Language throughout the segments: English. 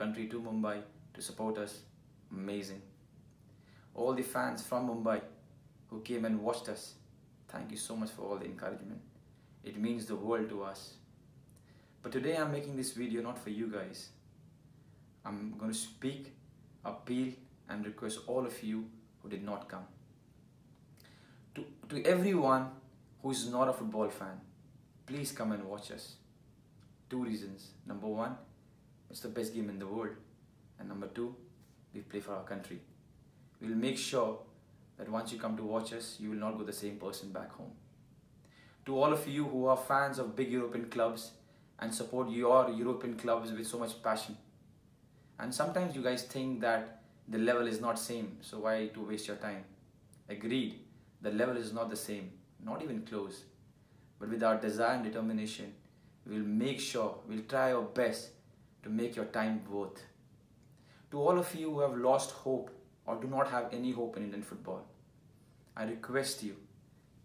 country to Mumbai to support us. Amazing. All the fans from Mumbai who came and watched us, thank you so much for all the encouragement. It means the world to us. But today I'm making this video not for you guys. I'm going to speak, appeal, and request all of you who did not come. To, to everyone who is not a football fan, please come and watch us. Two reasons. Number one, it's the best game in the world. And number two, we play for our country. We'll make sure that once you come to watch us, you will not go the same person back home. To all of you who are fans of big European clubs and support your European clubs with so much passion. And sometimes you guys think that the level is not same, so why to waste your time? Agreed, the level is not the same, not even close. But with our desire and determination, we'll make sure, we'll try our best to make your time worth. To all of you who have lost hope or do not have any hope in Indian football, I request you,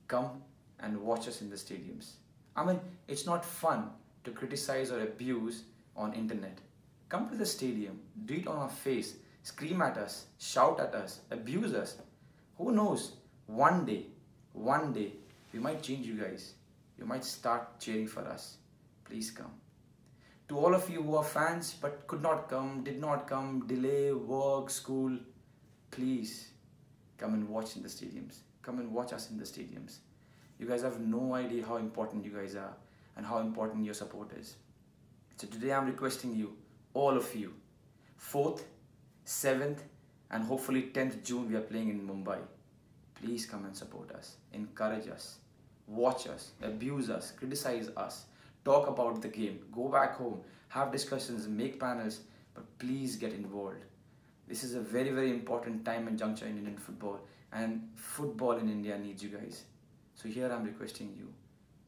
come and watch us in the stadiums. I mean, it's not fun to criticize or abuse on internet. Come to the stadium, do it on our face, scream at us, shout at us, abuse us. Who knows? One day, one day, we might change you guys. You might start cheering for us. Please come. To all of you who are fans but could not come, did not come, delay, work, school, please come and watch in the stadiums. Come and watch us in the stadiums. You guys have no idea how important you guys are and how important your support is. So today I'm requesting you, all of you, 4th, 7th and hopefully 10th June we are playing in Mumbai. Please come and support us, encourage us, watch us, abuse us, criticize us, talk about the game, go back home, have discussions, make panels, but please get involved. This is a very, very important time and juncture in Indian football, and football in India needs you guys. So here I'm requesting you,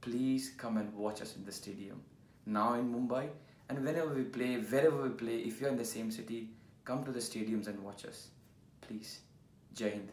please come and watch us in the stadium. Now in Mumbai, and whenever we play, wherever we play, if you're in the same city, come to the stadiums and watch us. Please. Jai Hind.